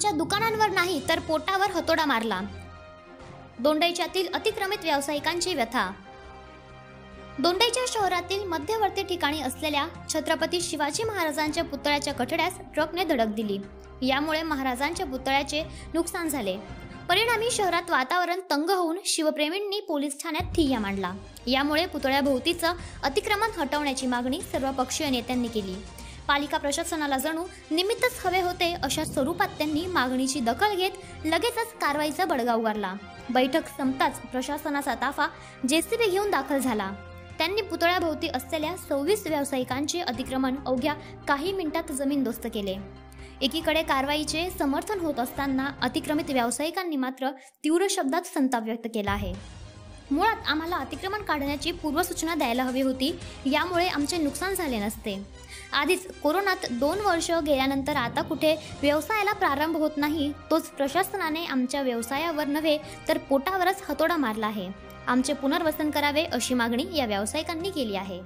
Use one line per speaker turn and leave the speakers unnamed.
आमच्या दुकानांवर नाही तर पोटावर हतोडा मारला. दोंडाईच्यातील अतिक्रमित व्यावसायिकांची व्यथा. दोंडाईच्या शहरातील मध्यवर्ती ठिकाणी असलेल्या छत्रपती शिवाजी महाराजांच्या पुतळ्याच्या कठड्यास ट्रकने धडक दिली. यामुळे महाराजांच्या पुतळ्याचे नुकसान झाले. परिणामी शहरात वातावरण तंग होऊन शिवप्रेमींनी पोलीस ठाण्यात ठिय्या मांडला. यामुळे पुतळ्याभोवतीचं अतिक्रमण हटवण्याची मागणी सर्व पक्षीय नेत्यांनी केली. पालिका प्रशासनाला जणू निमित्तच हवे होते अशा स्वरूपात त्यांनी मागणीची दखल घेत लगेचच कारवाईचा बडगा उगारला. बैठक संपताच प्रशासनाचा ताफा जेसीबी घेऊन दाखल झाला. त्यांनी पुतळ्याभोवती असलेल्या सव्वीस व्यावसायिकांचे अतिक्रमण अवघ्या काही मिनिटात जमीनदोस्त केले. एकीकडे कारवाईचे समर्थन होत असताना अतिक्रमित व्यावसायिकांनी मात्र तीव्र शब्दात संताप व्यक्त केला आहे. मुळात आम्हाला अतिक्रमण काढण्याची पूर्वसूचना द्यायला हवी होती यामुळे आमचे नुकसान झाले नसते. आधीच कोरोनात दोन वर्ष गेल्यानंतर आता कुठे व्यवसायाला प्रारंभ होत नाही तोच प्रशासनाने आमच्या व्यवसायावर नव्हे तर पोटावरच हतोडा मारला आहे. आमचे पुनर्वसन करावे अशी मागणी या व्यावसायिकांनी केली आहे.